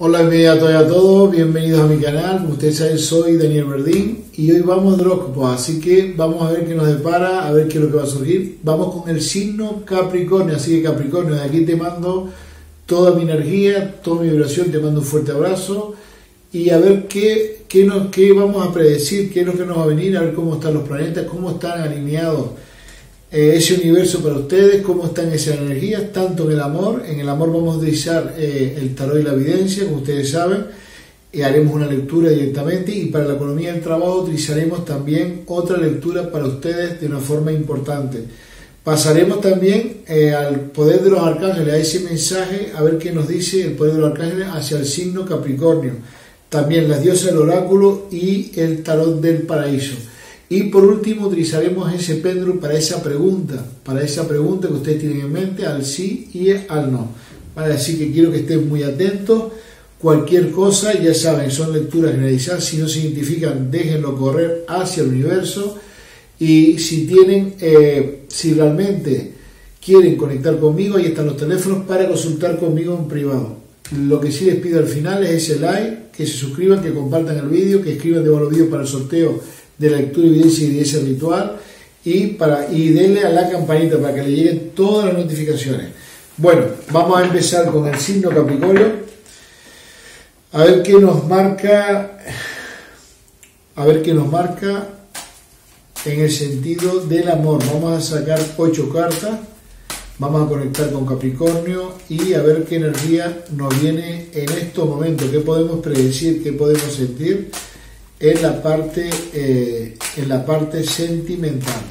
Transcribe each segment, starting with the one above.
Hola inmediato a todos, bienvenidos a mi canal, como ustedes saben soy Daniel Verdín y hoy vamos de horóscopo, así que vamos a ver qué nos depara, a ver qué es lo que va a surgir. Vamos con el signo Capricornio, así que Capricornio, de aquí te mando toda mi energía, toda mi vibración, te mando un fuerte abrazo. Y a ver qué, qué, nos, qué vamos a predecir, qué es lo que nos va a venir, a ver cómo están los planetas, cómo están alineados eh, ese universo para ustedes, cómo están esas energías, tanto en el amor, en el amor vamos a utilizar eh, el tarot y la evidencia, como ustedes saben, y haremos una lectura directamente, y para la economía del trabajo utilizaremos también otra lectura para ustedes de una forma importante. Pasaremos también eh, al poder de los arcángeles, a ese mensaje, a ver qué nos dice el poder de los arcángeles hacia el signo Capricornio. También las diosas del oráculo y el tarot del paraíso. Y por último utilizaremos ese péndulo para esa pregunta, para esa pregunta que ustedes tienen en mente, al sí y al no. Así que quiero que estén muy atentos. Cualquier cosa, ya saben, son lecturas generalizadas. Si no se identifican, déjenlo correr hacia el universo. Y si tienen, eh, si realmente quieren conectar conmigo, ahí están los teléfonos para consultar conmigo en privado. Lo que sí les pido al final es ese like, que se suscriban, que compartan el vídeo, que escriban debajo los vídeos para el sorteo de la lectura, evidencia y evidencia ritual y, para, y denle a la campanita para que le lleguen todas las notificaciones. Bueno, vamos a empezar con el signo Capricornio. A ver qué nos marca, a ver qué nos marca en el sentido del amor. Vamos a sacar ocho cartas, vamos a conectar con Capricornio y a ver qué energía nos viene en estos momentos, qué podemos predecir, qué podemos sentir en la parte, eh, en la parte sentimental.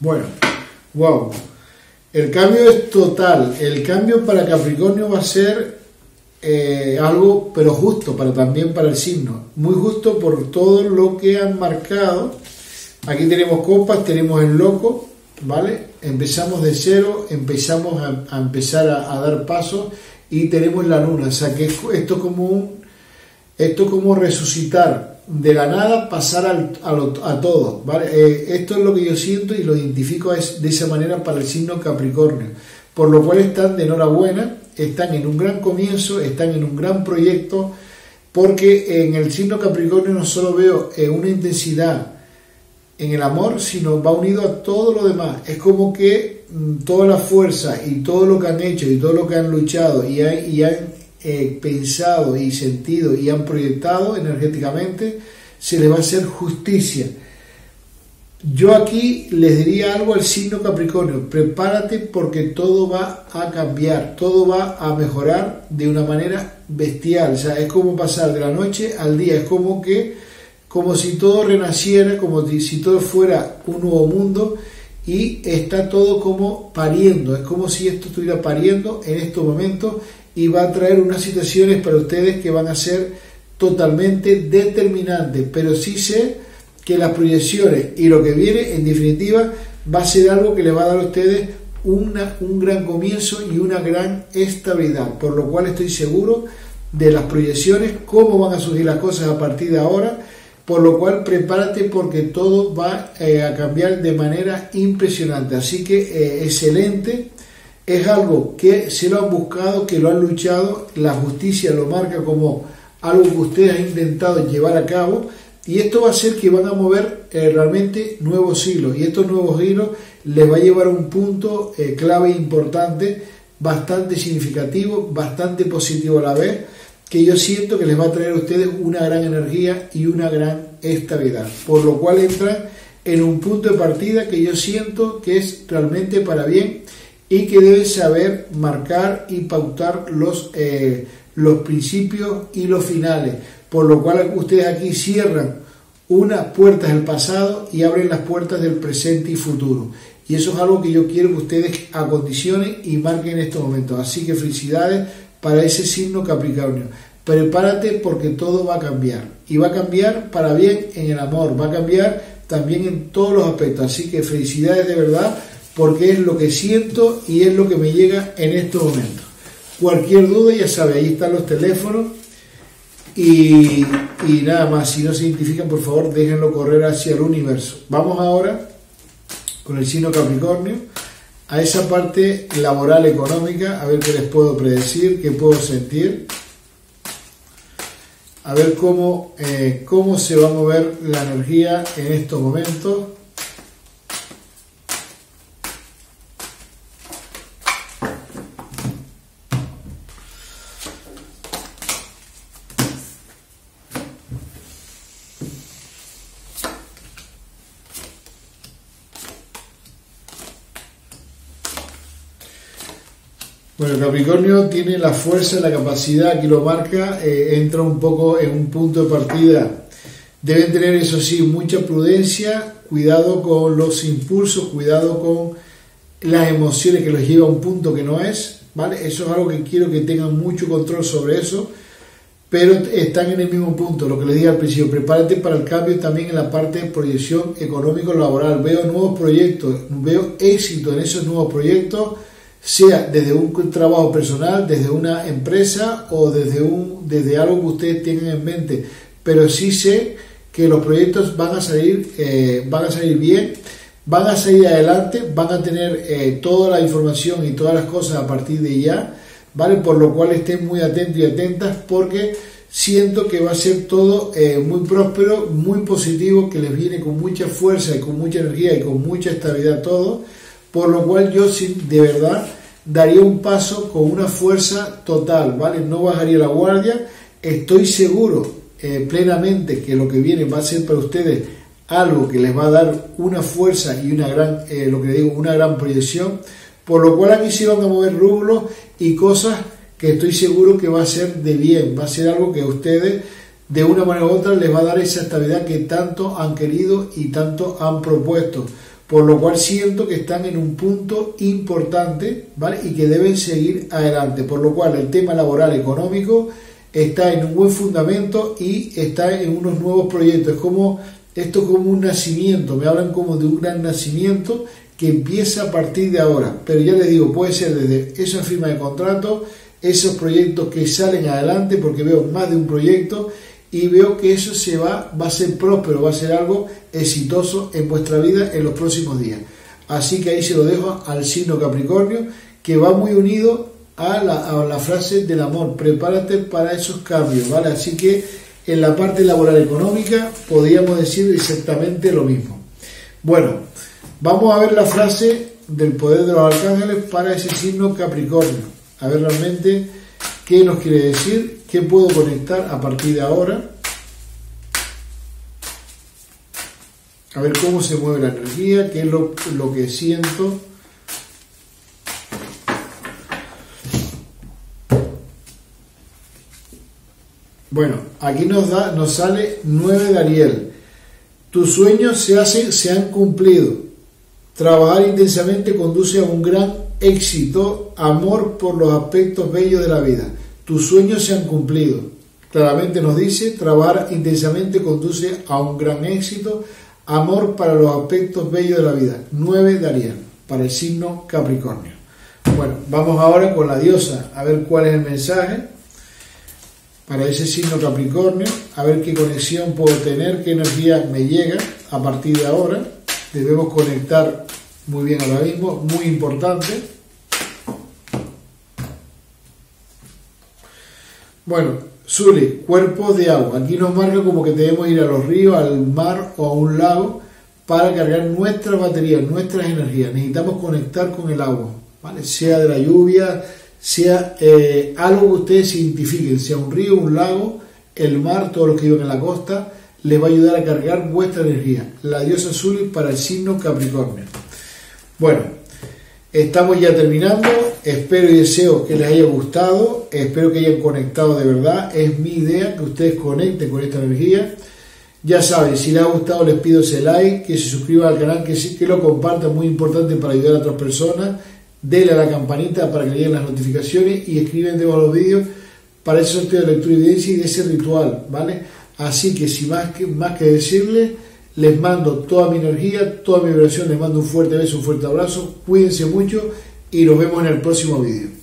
Bueno, wow. El cambio es total. El cambio para Capricornio va a ser eh, algo, pero justo para también para el signo, muy justo por todo lo que han marcado. Aquí tenemos copas, tenemos el loco, ¿vale? Empezamos de cero, empezamos a, empezar a, dar pasos y tenemos la luna, o sea que esto es como un, esto como resucitar de la nada, pasar a, todo, ¿vale? Eh, esto es lo que yo siento y lo identifico de esa manera para el signo Capricornio, por lo cual están de enhorabuena están en un gran comienzo, están en un gran proyecto, porque en el signo Capricornio no solo veo eh, una intensidad en el amor, sino va unido a todo lo demás. Es como que mm, toda la fuerza y todo lo que han hecho y todo lo que han luchado y han, eh, pensado y sentido y han proyectado energéticamente, se les va a hacer justicia yo aquí les diría algo al signo Capricornio, prepárate porque todo va a cambiar, todo va a mejorar de una manera bestial, o sea, es como pasar de la noche al día, es como que, como si todo renaciera, como si todo fuera un nuevo mundo y está todo como pariendo, es como si esto estuviera pariendo en estos momentos y va a traer unas situaciones para ustedes que van a ser totalmente determinantes, pero sí sé que las proyecciones y lo que viene, en definitiva, va a ser algo que le va a dar a ustedes una, un gran comienzo y una gran estabilidad, por lo cual estoy seguro de las proyecciones, cómo van a surgir las cosas a partir de ahora, por lo cual prepárate porque todo va eh, a cambiar de manera impresionante. Así que eh, excelente, es algo que se lo han buscado, que lo han luchado, la justicia lo marca como algo que ustedes han intentado llevar a cabo y esto va a hacer que van a mover eh, realmente nuevos hilos. Y estos nuevos hilos les va a llevar a un punto eh, clave importante, bastante significativo, bastante positivo a la vez, que yo siento que les va a traer a ustedes una gran energía y una gran estabilidad. Por lo cual entran en un punto de partida que yo siento que es realmente para bien y que deben saber marcar y pautar los, eh, los principios y los finales por lo cual ustedes aquí cierran unas puertas del pasado y abren las puertas del presente y futuro. Y eso es algo que yo quiero que ustedes acondicionen y marquen en estos momentos. Así que felicidades para ese signo Capricornio. Prepárate porque todo va a cambiar. Y va a cambiar para bien en el amor, va a cambiar también en todos los aspectos. Así que felicidades de verdad porque es lo que siento y es lo que me llega en estos momentos. Cualquier duda, ya sabe, ahí están los teléfonos Y, nada más, si no se identifican, por favor, déjenlo correr hacia el universo. Vamos ahora con el signo Capricornio a esa parte laboral económica, a ver qué les puedo predecir, qué puedo sentir, a ver cómo, eh, cómo se va a mover la energía en estos momentos. Bueno, Capricornio tiene la fuerza, la capacidad, aquí lo marca, eh, entra un poco en un punto de partida. Deben tener, eso sí, mucha prudencia, cuidado con los impulsos, cuidado con las emociones que los lleva a un punto que no es, ¿vale? Eso es algo que quiero que tengan mucho control sobre eso, pero están en el mismo punto, lo que les dije al principio, prepárate para el cambio también en la parte de proyección económico-laboral. Veo nuevos proyectos, veo éxito en esos nuevos proyectos sea desde un trabajo personal, desde una empresa o desde, un, desde algo que ustedes tengan en mente. Pero sí sé que los proyectos van a salir, eh, van a salir bien, van a salir adelante, van a tener eh, toda la información y todas las cosas a partir de ya, ¿vale? Por lo cual estén muy atentos y atentas porque siento que va a ser todo eh, muy próspero, muy positivo, que les viene con mucha fuerza y con mucha energía y con mucha estabilidad todo por lo cual yo de verdad daría un paso con una fuerza total, ¿vale? No bajaría la guardia, estoy seguro eh, plenamente que lo que viene va a ser para ustedes algo que les va a dar una fuerza y una gran, eh, lo que digo, una gran proyección, por lo cual aquí se van a mover rublos y cosas que estoy seguro que va a ser de bien, va a ser algo que a ustedes de una manera u otra les va a dar esa estabilidad que tanto han querido y tanto han propuesto por lo cual siento que están en un punto importante, ¿vale? Y que deben seguir adelante, por lo cual el tema laboral económico está en un buen fundamento y está en unos nuevos proyectos, es como esto como un nacimiento, me hablan como de un gran nacimiento que empieza a partir de ahora, pero ya les digo, puede ser desde esa firma de contrato, esos proyectos que salen adelante, porque veo más de un proyecto y veo que eso se va, va a ser próspero, va a ser algo exitoso en vuestra vida en los próximos días. Así que ahí se lo dejo al signo Capricornio, que va muy unido a la, a la frase del amor. Prepárate para esos cambios, ¿vale? Así que en la parte laboral económica podríamos decir exactamente lo mismo. Bueno, vamos a ver la frase del poder de los arcángeles para ese signo Capricornio. A ver realmente qué nos quiere decir ¿Qué puedo conectar a partir de ahora? A ver cómo se mueve la energía, qué es lo, que siento. Bueno, aquí nos da, nos sale 9 de Ariel. Tus sueños se hacen, se han cumplido. Trabajar intensamente conduce a un gran éxito, amor por los aspectos bellos de la vida tus sueños se han cumplido. Claramente nos dice, trabajar intensamente conduce a un gran éxito, amor para los aspectos bellos de la vida. 9 de Ariel, para el signo Capricornio. Bueno, vamos ahora con la diosa, a ver cuál es el mensaje para ese signo Capricornio, a ver qué conexión puedo tener, qué energía me llega a partir de ahora. Debemos conectar muy bien ahora mismo, muy importante. Bueno, Zuli, cuerpo de agua. Aquí nos marca como que debemos ir a los ríos, al mar o a un lago para cargar nuestras baterías, nuestras energías. Necesitamos conectar con el agua, ¿vale? Sea de la lluvia, sea eh, algo que ustedes identifiquen, sea un río, un lago, el mar, todos los que viven en la costa, les va a ayudar a cargar vuestra energía. La diosa Zuli para el signo Capricornio. Bueno, estamos ya terminando. Espero y deseo que les haya gustado, espero que hayan conectado de verdad. Es mi idea que ustedes conecten con esta energía. Ya saben, si les ha gustado les pido ese like, que se suscriban al canal, que, que lo compartan, muy importante para ayudar a otras personas. Denle a la campanita para que lleguen las notificaciones y escriben debajo de los vídeos para ese sorteo de lectura y evidencia y ese ritual, ¿vale? Así que sin más que, más que decirles, les mando toda mi energía, toda mi vibración, les mando un fuerte beso, un fuerte abrazo, cuídense mucho y nos vemos en el próximo vídeo.